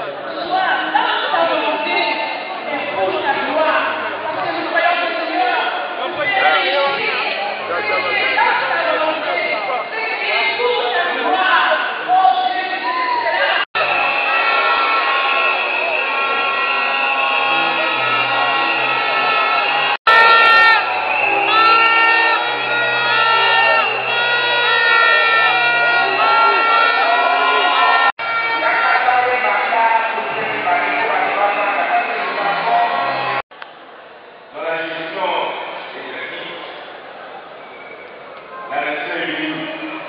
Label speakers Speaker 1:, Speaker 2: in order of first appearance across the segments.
Speaker 1: Yeah. La nation est unie.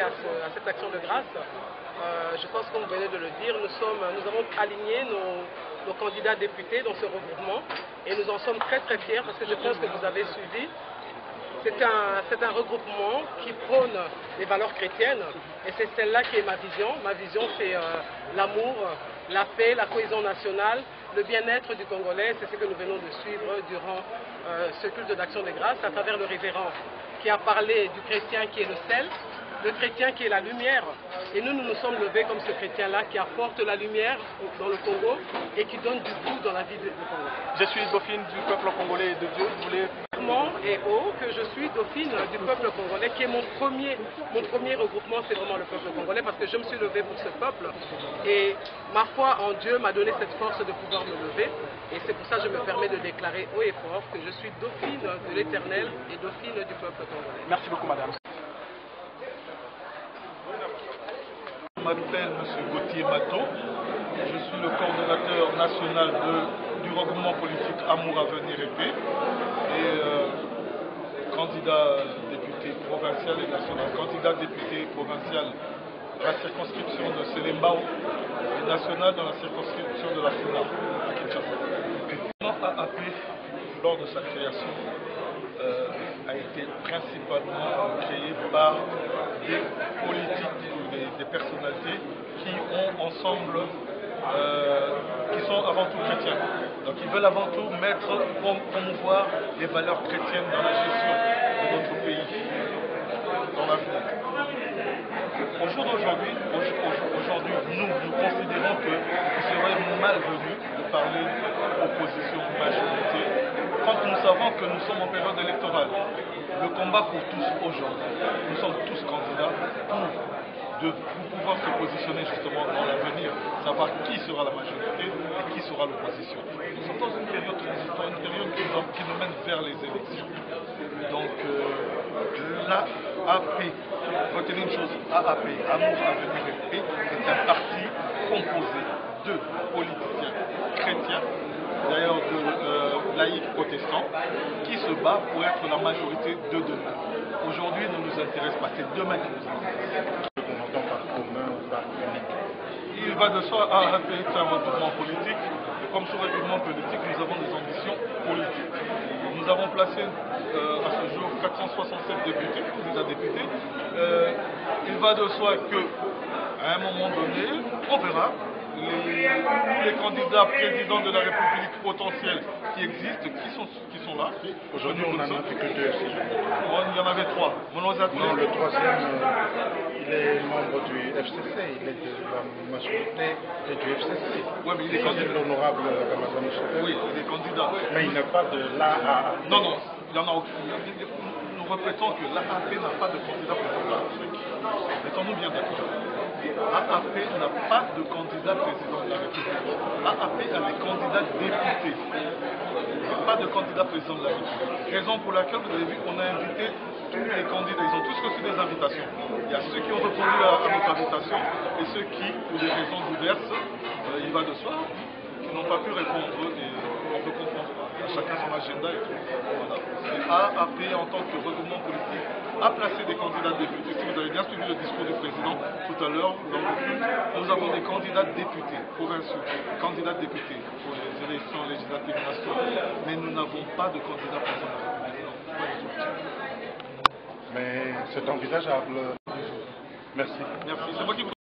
Speaker 2: À, ce- à cette action de grâce. Euh, je pense qu'on venait de le dire, nous, sommes, nous avons aligné nos, candidats députés dans ce regroupement et nous en sommes très très fiers parce que je pense que vous avez suivi. C'est un, un regroupement qui prône les valeurs chrétiennes et c'est celle-là qui est ma vision. Ma vision, c'est euh, l'amour, la paix, la cohésion nationale, le bien-être du Congolais. C'est ce que nous venons de suivre durant euh, ce culte d'action de grâce à travers le révérend qui a parlé du chrétien qui est le sel, le chrétien qui est la lumière. Et nous, nous nous sommes levés comme ce chrétien-là qui apporte la lumière dans le Congo et qui donne du goût dans la vie du Congo.
Speaker 3: Je suis dauphine du peuple congolais et de Dieu. Je voulais
Speaker 2: clairement et haut que je suis dauphine du peuple congolais, qui est mon premier, mon premier regroupement, c'est vraiment le peuple congolais, parce que je me suis levée pour ce peuple. Et ma foi en Dieu m'a donné cette force de pouvoir me lever. Et c'est pour ça que je me permets de déclarer haut et fort que je suis dauphine de l'éternel et dauphine du peuple congolais.
Speaker 3: Merci beaucoup, madame.
Speaker 4: Je m'appelle M. Gauthier Mato. Je suis le coordonnateur national du regroupement politique Amour, Avenir et Paix et euh, candidat député provincial et national. Candidat député provincial dans la circonscription de Selembao et national dans la circonscription de la FUNA à Kinshasa. AAP, lors de sa création, euh, a été principalement créé par des politiques des, personnalités qui ont ensemble, euh, qui sont avant tout chrétiens. Donc ils veulent avant tout mettre, prom- promouvoir les valeurs chrétiennes dans la gestion de notre pays, dans l'avenir. Au jour d'aujourd'hui, au- au- aujourd'hui, nous, nous considérons qu'il serait malvenu de parler opposition majorité quand nous savons que nous sommes en période électorale. Le combat pour tous aujourd'hui, nous sommes tous candidats pour, de, pouvoir se positionner justement dans l'avenir, savoir qui sera la majorité et qui sera l'opposition. Nous sommes dans une période transitoire, une période qui nous, qui nous mène vers les élections. Donc euh, l'AAP, retenez une chose, AAP, Amour, Avenir et Paix, est un parti composé de politiciens chrétiens, d'ailleurs de euh, laïcs protestants, qui se bat pour être la majorité de demain. Aujourd'hui ne nous intéresse pas, c'est demain qui nous intéresse.
Speaker 5: Par commun ou par.
Speaker 4: Il va de soi, AAP est un regroupement politique, comme tout regroupement politique, nous avons des ambitions politiques. Nous avons placé euh, à ce jour 467 députés, candidats députés. Euh, il va de soi que, à un moment donné, on verra les, les candidats présidents de la République potentiels qui existent, qui sont, qui sont là.
Speaker 5: Aujourd'hui, on en a plus que deux.
Speaker 4: Il y en avait trois.
Speaker 5: Non, le troisième, euh, il est membre du FCC, il est de la majorité et du FCC.
Speaker 4: Ouais, mais il est candidat.
Speaker 5: l'honorable Ramazan Chouet.
Speaker 4: Oui, il est candidat.
Speaker 5: Mais il n'a pas de l'AA.
Speaker 4: Non, non, il y en a aucun. Nous répétons que l'AAP n'a pas de candidat président de la République. Mettons-nous bien d'accord. AAP n'a pas de candidat président de la République. AAP a des candidats députés. Pas de candidat président de la République. Raison pour laquelle vous avez vu qu'on a invité tous les candidats. Ils ont tous reçu des invitations. Il y a ceux qui ont répondu à, notre invitation et ceux qui, pour des raisons diverses, euh, il va de soi, qui n'ont pas pu répondre. Et on peut comprendre. Chacun son agenda et tout. Voilà. Et AAP, en tant que regroupement politique, a placé des candidats députés. Si vous avez bien suivi le discours du président tout à l'heure, nous avons des candidats députés provinciaux, candidats députés pour les élections législatives nationales n'avons pas de candidat.
Speaker 5: Mais c'est envisageable. Merci.
Speaker 4: Merci.